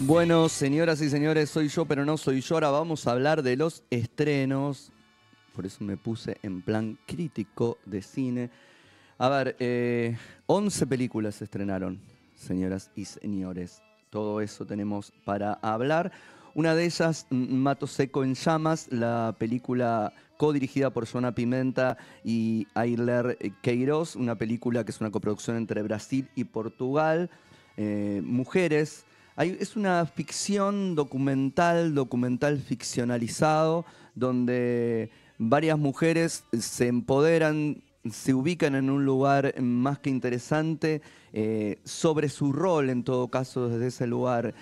Bueno, señoras y señores, soy yo, pero no soy yo. Ahora vamos a hablar de los estrenos. Por eso me puse en plan crítico de cine. A ver, eh, 11 películas se estrenaron, señoras y señores. Todo eso tenemos para hablar. Una de ellas, Mato Seco en Llamas, la película co-dirigida por Joana Pimenta y Ayler Queiroz, una película que es una coproducción entre Brasil y Portugal. Eh, mujeres es una ficción documental, documental ficcionalizado, donde varias mujeres se empoderan, se ubican en un lugar más que interesante eh, sobre su rol, en todo caso, desde ese lugar,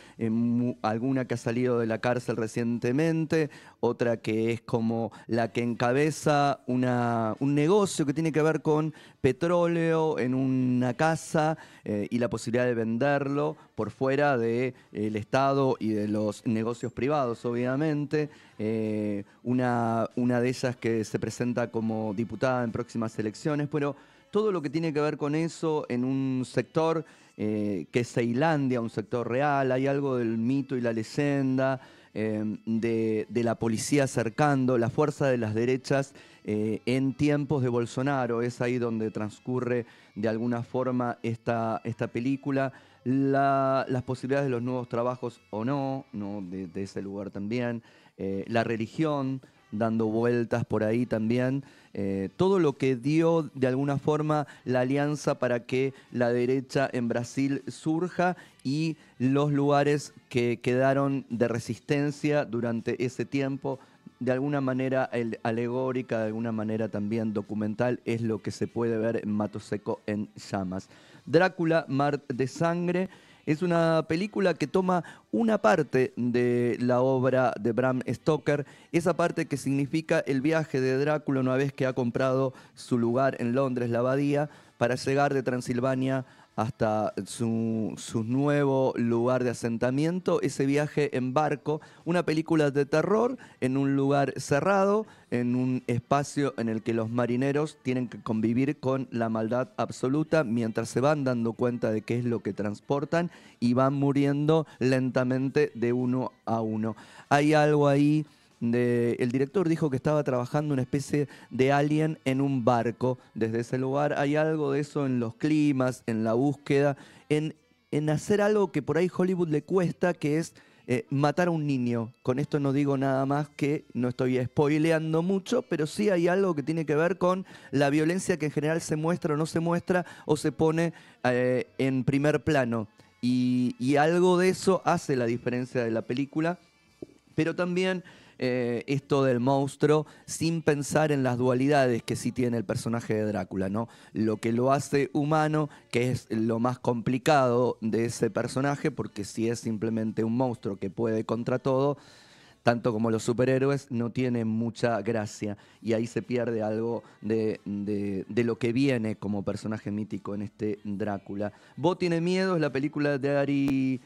alguna que ha salido de la cárcel recientemente, otra que es como la que encabeza una, un negocio que tiene que ver con petróleo en una casa eh, y la posibilidad de venderlo por fuera del Estado y de los negocios privados, obviamente. Eh, una, una de ellas que se presenta como diputada en próximas elecciones, pero todo lo que tiene que ver con eso en un sector eh, que es Islandia, un sector real, hay algo del mito y la leyenda, em, de, la policía acercando, la fuerza de las derechas eh, en tiempos de Bolsonaro, es ahí donde transcurre de alguna forma esta, esta película. las posibilidades de los nuevos trabajos o no, no de, ese lugar también, eh, la religión, dando vueltas por ahí también. Eh, todo lo que dio de alguna forma la alianza para que la derecha en Brasil surja y los lugares que quedaron de resistencia durante ese tiempo, de alguna manera alegórica, de alguna manera también documental, es lo que se puede ver en Mato Seco en llamas. Drácula, Mar de Sangre es una película que toma una parte de la obra de Bram Stoker, esa parte que significa el viaje de Drácula una vez que ha comprado su lugar en Londres, la abadía, para llegar de Transilvania hasta su, nuevo lugar de asentamiento, ese viaje en barco, una película de terror en un lugar cerrado, en un espacio en el que los marineros tienen que convivir con la maldad absoluta mientras se van dando cuenta de qué es lo que transportan y van muriendo lentamente de uno a uno. Hay algo ahí el director dijo que estaba trabajando una especie de alien en un barco desde ese lugar. Hay algo de eso en los climas, en la búsqueda, en, en hacer algo que por ahí Hollywood le cuesta, que es eh, matar a un niño. Con esto no digo nada más que no estoy spoileando mucho, pero sí hay algo que tiene que ver con la violencia que en general se muestra o no se muestra o se pone eh, en primer plano. Y, y algo de eso hace la diferencia de la película, pero también eh, esto del monstruo sin pensar en las dualidades que sí tiene el personaje de Drácula, ¿no? Lo que lo hace humano, que es lo más complicado de ese personaje, porque si es simplemente un monstruo que puede contra todo, tanto como los superhéroes, no tiene mucha gracia. Y ahí se pierde algo de, lo que viene como personaje mítico en este Drácula. Vos tiene miedo, es la película de Ari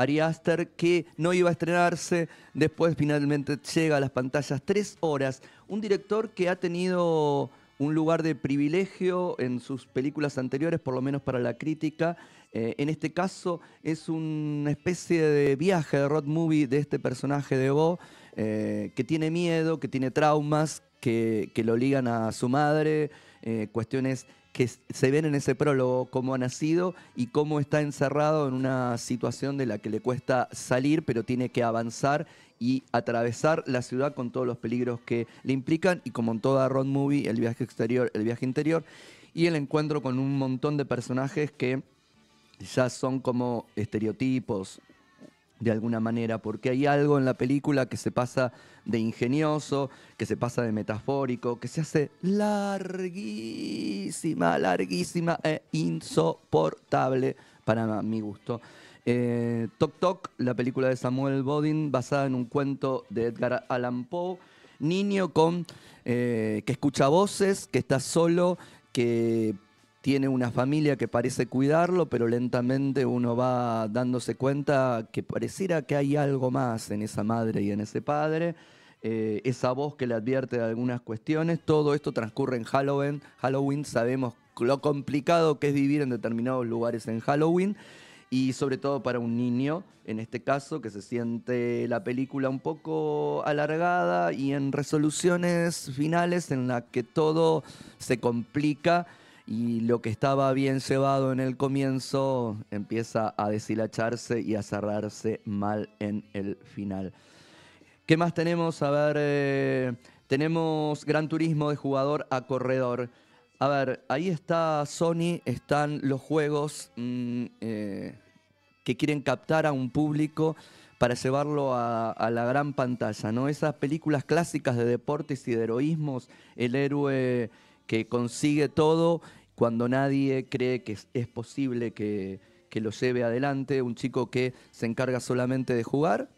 Ari Aster, que no iba a estrenarse, después finalmente llega a las pantallas tres horas. Un director que ha tenido un lugar de privilegio en sus películas anteriores, por lo menos para la crítica. Eh, en este caso es una especie de viaje de road movie de este personaje de Bo, eh, que tiene miedo, que tiene traumas, que, lo ligan a su madre, eh, cuestiones que se ven en ese prólogo, cómo ha nacido y cómo está encerrado en una situación de la que le cuesta salir, pero tiene que avanzar y atravesar la ciudad con todos los peligros que le implican y como en toda road movie, el viaje exterior, el viaje interior. Y el encuentro con un montón de personajes que ya son como estereotipos de alguna manera, porque hay algo en la película que se pasa de ingenioso, que se pasa de metafórico, que se hace larguísima, larguísima e insoportable para mi gusto. Eh, Tok Tok, la película de Samuel Bodin, basada en un cuento de Edgar Allan Poe, niño con eh, que escucha voces, que está solo, que tiene una familia que parece cuidarlo, pero lentamente uno va dándose cuenta que pareciera que hay algo más en esa madre y en ese padre. Eh, esa voz que le advierte de algunas cuestiones. Todo esto transcurre en Halloween. Halloween sabemos lo complicado que es vivir en determinados lugares en Halloween. y sobre todo para un niño, en este caso, que se siente la película un poco alargada y en resoluciones finales en la que todo se complica y lo que estaba bien llevado en el comienzo empieza a deshilacharse y a cerrarse mal en el final. ¿Qué más tenemos? A ver, eh, tenemos Gran Turismo de jugador a corredor. A ver, ahí está Sony, están los juegos mm, eh, que quieren captar a un público para llevarlo a, la gran pantalla, ¿no? Esas películas clásicas de deportes y de heroísmos, el héroe que consigue todo cuando nadie cree que es, posible que, lo lleve adelante, un chico que se encarga solamente de jugar,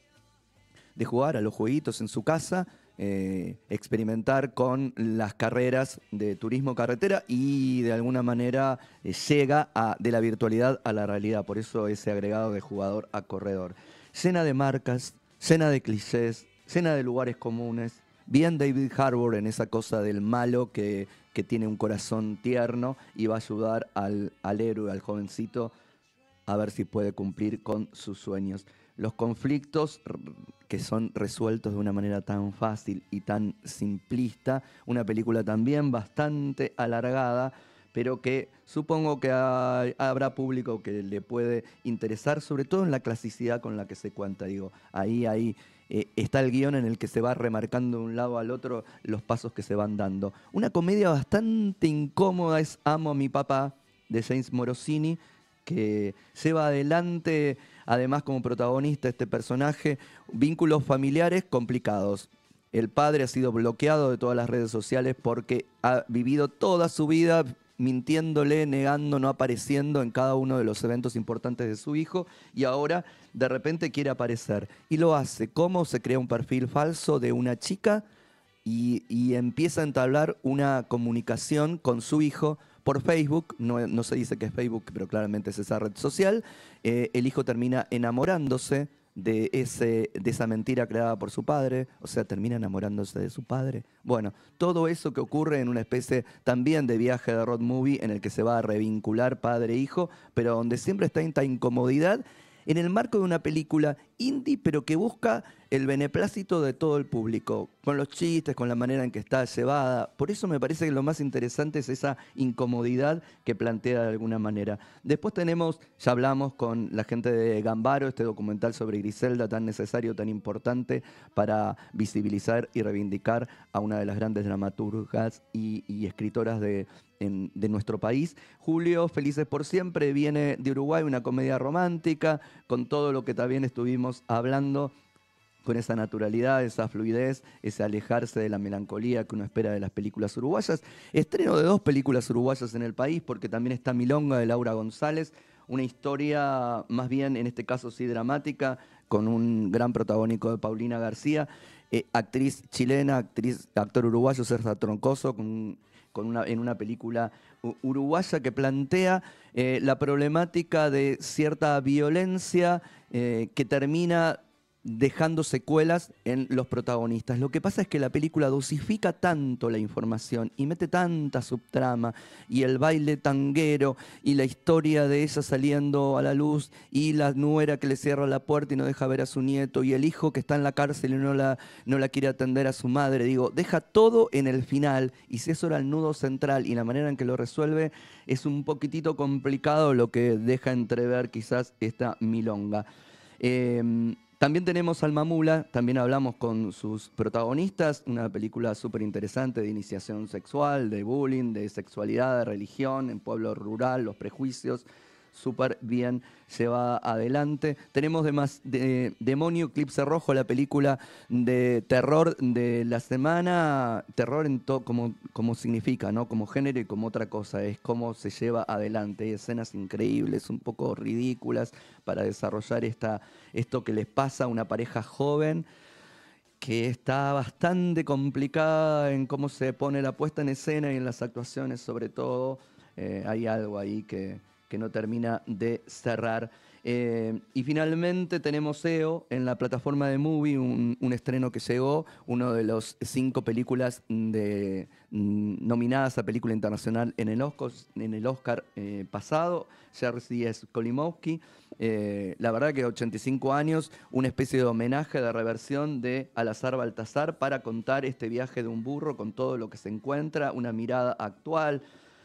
de jugar a los jueguitos en su casa, eh, experimentar con las carreras de turismo carretera y de alguna manera eh, llega de la virtualidad a la realidad. Por eso ese agregado de jugador a corredor. Llena de marcas, llena de clichés, llena de lugares comunes. Bien David Harbour en esa cosa del malo que que tiene un corazón tierno y va a ayudar al, al héroe, al jovencito, a ver si puede cumplir con sus sueños. Los conflictos que son resueltos de una manera tan fácil y tan simplista, una película también bastante alargada, pero que supongo que habrá público que le puede interesar, sobre todo en la clasicidad con la que se cuenta. Digo, ahí, ahí eh, está el guion en el que se va remarcando de un lado al otro los pasos que se van dando. Una comedia bastante incómoda es Amo a mi papá, de James Morosini, que lleva adelante, además como protagonista este personaje, vínculos familiares complicados. El padre ha sido bloqueado de todas las redes sociales porque ha vivido toda su vida mintiéndole, negando, no apareciendo en cada uno de los eventos importantes de su hijo y ahora de repente quiere aparecer. Y lo hace. ¿Cómo? Se crea un perfil falso de una chica y, empieza a entablar una comunicación con su hijo por Facebook, no, se dice que es Facebook, pero claramente es esa red social. Eh, el hijo termina enamorándose de, ese, de esa mentira creada por su padre, o sea, termina enamorándose de su padre. Bueno, todo eso que ocurre en una especie también de viaje de road movie en el que se va a revincular padre e pero donde siempre está esta incomodidad en el marco de una película indie, pero que busca el beneplácito de todo el público, con los chistes, con la manera en que está llevada. Por eso me parece que lo más interesante es esa incomodidad que plantea de alguna manera. Después tenemos, ya hablamos con la gente de Gambaro, este documental sobre Griselda tan necesario, tan importante para visibilizar y reivindicar a una de las grandes dramaturgas y, y escritoras de, de nuestro país. Julio, Felices por Siempre, viene de Uruguay, una comedia romántica, con todo lo que también estuvimos hablando con esa naturalidad, esa fluidez, ese alejarse de la melancolía que uno espera de las películas uruguayas. Estreno de dos películas uruguayas en el país, porque también está Milonga de Laura González, una historia más bien, en este caso sí, dramática, con un gran protagónico de Paulina García, eh, actriz chilena, actriz, actor uruguayo, César Troncoso, con una, en una película uruguaya que plantea eh, la problemática de cierta violencia eh, que termina dejando secuelas en los protagonistas. Lo que pasa es que la película dosifica tanto la información y mete tanta subtrama y el baile tanguero y la historia de ella saliendo a la luz y la nuera que le cierra la puerta y no deja ver a su nieto y el hijo que está en la cárcel y no la, no la quiere atender a su madre. Digo, deja todo en el final y si eso era el nudo central y la manera en que lo resuelve es un poquitito complicado lo que deja entrever quizás esta milonga. Em, también tenemos Alma Mula, también hablamos con sus protagonistas, una película súper interesante de iniciación sexual, de bullying, de sexualidad, de religión, en pueblo rural, los prejuicios, súper bien llevada adelante. Tenemos de de, Demonio Eclipse Rojo, la película de terror de la semana, terror en todo como, como significa, ¿no? Como género y como otra cosa, es cómo se lleva adelante. Hay escenas increíbles, un poco ridículas para desarrollar esta, esto que les pasa a una pareja joven que está bastante complicada en cómo se pone la puesta en escena y en las actuaciones sobre todo. Eh, hay algo ahí que, que no termina de cerrar. Eh, y finalmente tenemos EO en la plataforma de Movie, un, estreno que llegó, uno de los cinco películas mm, nominadas a película internacional en el Oscar, en el Oscar eh, pasado, Jerzy Skolimowski, Eh, la verdad que 85 años, una especie de homenaje de reversión de Alazar Baltasar para contar este viaje de un burro con todo lo que se encuentra, una mirada actual,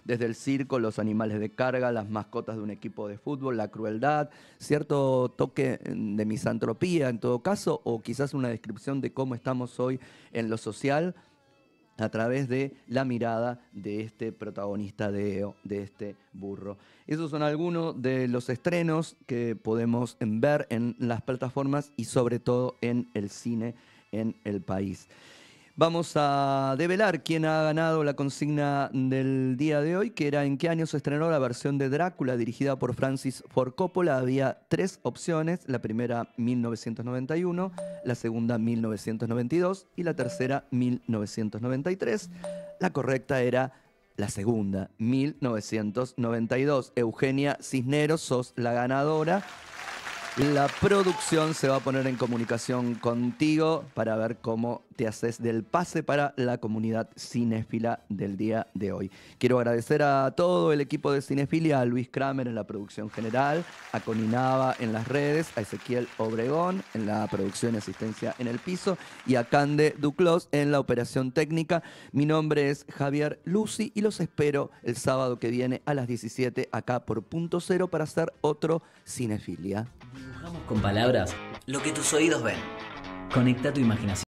desde el circo, los animales de carga, las mascotas de un equipo de fútbol, la crueldad, cierto toque de misantropía en todo caso, o quizás una descripción de cómo estamos hoy en lo social a través de la mirada de este protagonista de de este burro. Esos son algunos de los estrenos que podemos ver en las plataformas y sobre todo en el cine en el país. Vamos a develar quién ha ganado la consigna del día de hoy, que era en qué año se estrenó la versión de Drácula dirigida por Francis Ford Coppola. Había tres opciones, la primera 1991, la segunda 1992 y la tercera 1993. La correcta era la segunda, 1992. Eugenia Cisneros, sos la ganadora. La producción se va a poner en comunicación contigo para ver cómo te haces del pase para la comunidad cinéfila del día de hoy. Quiero agradecer a todo el equipo de Cinefilia, a Luis Kramer en la producción general, a Coninava en las redes, a Ezequiel Obregón en la producción y asistencia en el piso y a Cande Duclos en la operación técnica. Mi nombre es Javier Lucy y los espero el sábado que viene a las 17 acá por Punto Cero para hacer otro Cinefilia. Dibujamos con palabras lo que tus oídos ven. Conecta tu imaginación.